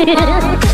嘿嘿嘿